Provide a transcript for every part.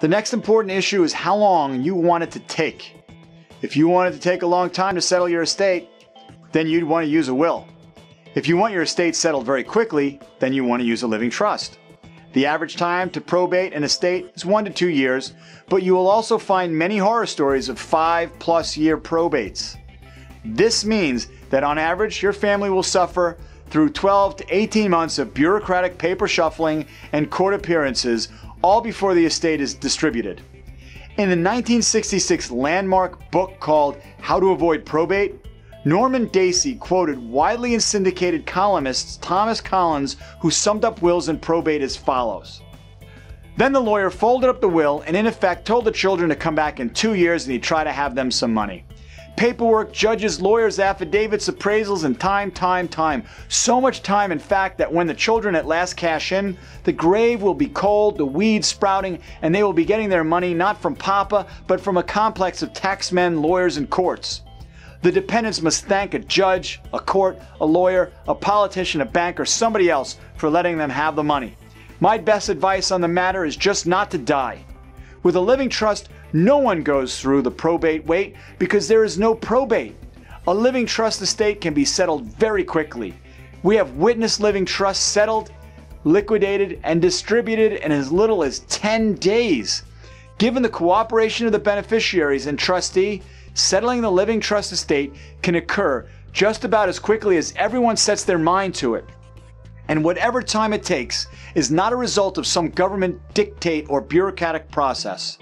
The next important issue is how long you want it to take. If you want it to take a long time to settle your estate, then you'd want to use a will. If you want your estate settled very quickly, then you want to use a living trust. The average time to probate an estate is one to two years, but you will also find many horror stories of five plus year probates. This means that on average, your family will suffer through 12 to 18 months of bureaucratic paper shuffling and court appearances, all before the estate is distributed. In the 1966 landmark book called How to Avoid Probate, Norman Dacey quoted widely syndicated columnist Thomas Collins, who summed up wills and probate as follows. Then the lawyer folded up the will and, in effect, told the children to come back in two years and he'd try to have them some money. Paperwork, judges, lawyers, affidavits, appraisals, and time, time, time. So much time, in fact, that when the children at last cash in, the grave will be cold, the weeds sprouting, and they will be getting their money not from Papa, but from a complex of taxmen, lawyers, and courts. The dependents must thank a judge, a court, a lawyer, a politician, a bank, or somebody else for letting them have the money. My best advice on the matter is just not to die. With a living trust, no one goes through the probate wait because there is no probate. A living trust estate can be settled very quickly. We have witnessed living trusts settled, liquidated, and distributed in as little as 10 days. Given the cooperation of the beneficiaries and trustee, settling the living trust estate can occur just about as quickly as everyone sets their mind to it. And whatever time it takes is not a result of some government dictate or bureaucratic process.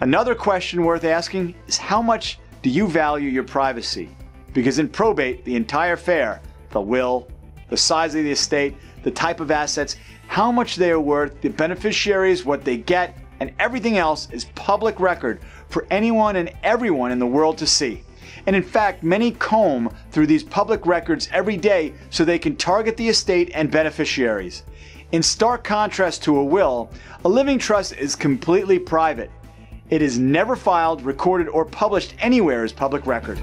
Another question worth asking is how much do you value your privacy? Because in probate, the entire affair, the will, the size of the estate, the type of assets, how much they are worth, the beneficiaries, what they get, and everything else is public record for anyone and everyone in the world to see. And in fact, many comb through these public records every day so they can target the estate and beneficiaries. In stark contrast to a will, a living trust is completely private. It is never filed, recorded, or published anywhere as public record.